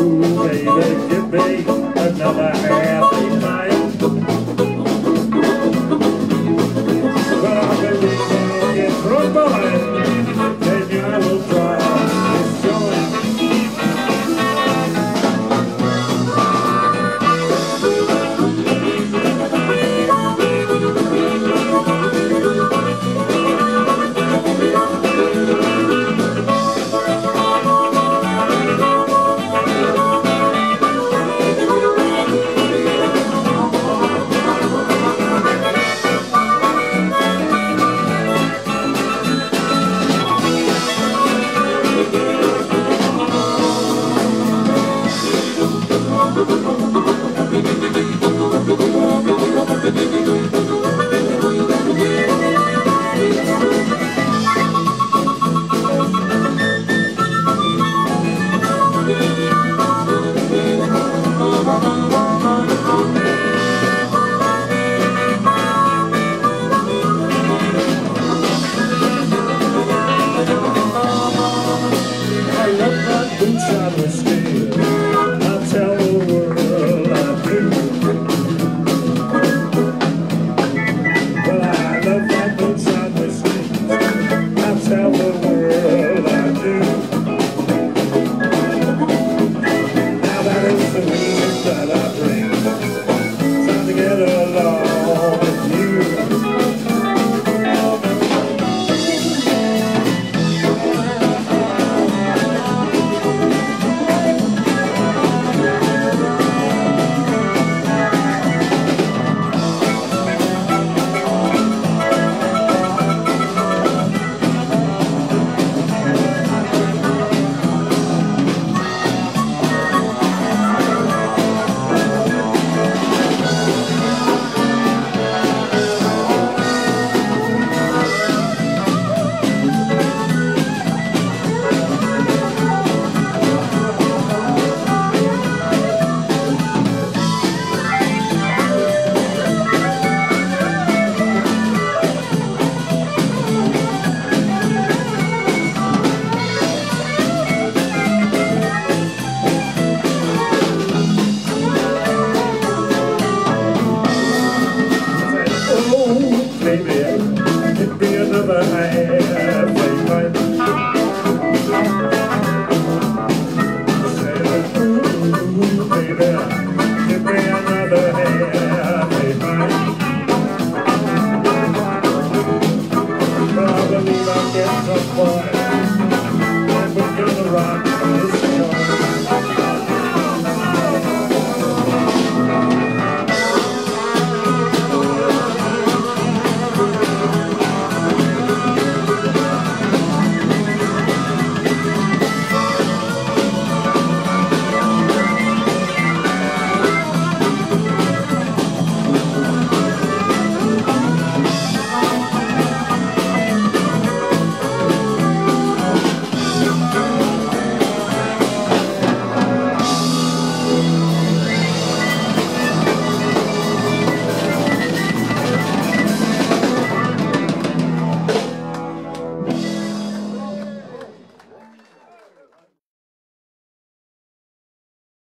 Ooh, baby, give me another happy night. gonna gonna rock this joint.